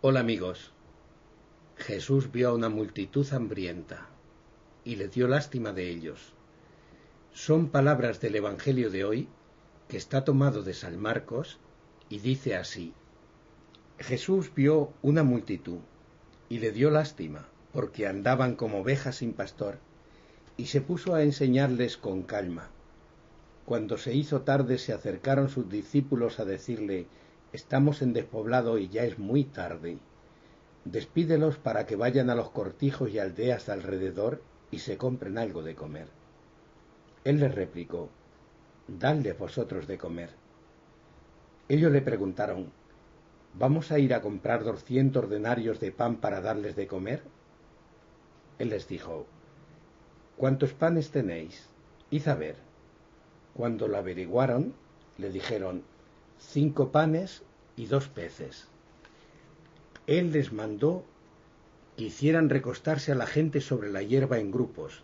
Hola amigos. Jesús vio a una multitud hambrienta y le dio lástima de ellos. Son palabras del Evangelio de hoy que está tomado de San Marcos y dice así. Jesús vio una multitud y le dio lástima porque andaban como ovejas sin pastor y se puso a enseñarles con calma. Cuando se hizo tarde se acercaron sus discípulos a decirle Estamos en despoblado y ya es muy tarde. Despídelos para que vayan a los cortijos y aldeas de alrededor y se compren algo de comer. Él les replicó, Dadle vosotros de comer. Ellos le preguntaron, ¿Vamos a ir a comprar doscientos denarios de pan para darles de comer? Él les dijo, ¿Cuántos panes tenéis? Id a ver. Cuando lo averiguaron, le dijeron, cinco panes y dos peces. Él les mandó que hicieran recostarse a la gente sobre la hierba en grupos.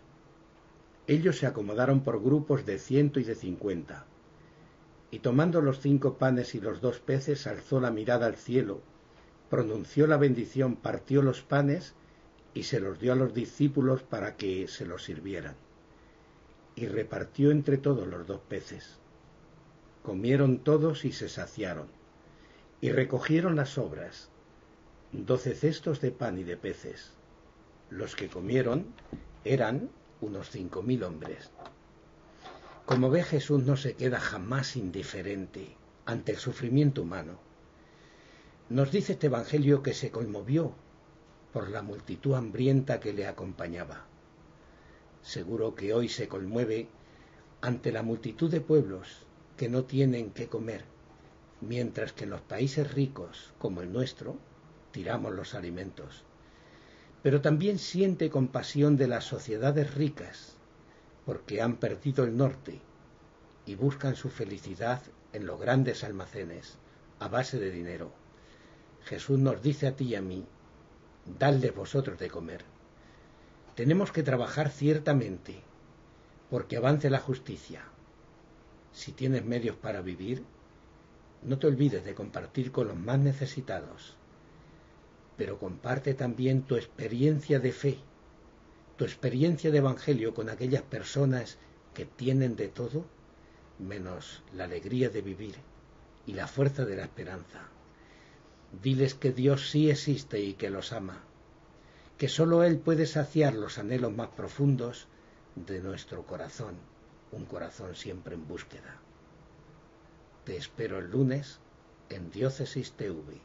Ellos se acomodaron por grupos de ciento y de cincuenta. Y tomando los cinco panes y los dos peces, alzó la mirada al cielo, pronunció la bendición, partió los panes y se los dio a los discípulos para que se los sirvieran. Y repartió entre todos los dos peces. Comieron todos y se saciaron, y recogieron las sobras, doce cestos de pan y de peces. Los que comieron eran unos cinco mil hombres. Como ve Jesús no se queda jamás indiferente ante el sufrimiento humano. Nos dice este Evangelio que se conmovió por la multitud hambrienta que le acompañaba. Seguro que hoy se conmueve ante la multitud de pueblos que no tienen que comer, mientras que en los países ricos, como el nuestro, tiramos los alimentos. Pero también siente compasión de las sociedades ricas, porque han perdido el norte y buscan su felicidad en los grandes almacenes, a base de dinero. Jesús nos dice a ti y a mí, dadle vosotros de comer. Tenemos que trabajar ciertamente, porque avance la justicia, si tienes medios para vivir, no te olvides de compartir con los más necesitados, pero comparte también tu experiencia de fe, tu experiencia de evangelio con aquellas personas que tienen de todo menos la alegría de vivir y la fuerza de la esperanza. Diles que Dios sí existe y que los ama, que sólo Él puede saciar los anhelos más profundos de nuestro corazón un corazón siempre en búsqueda. Te espero el lunes en Diócesis TV.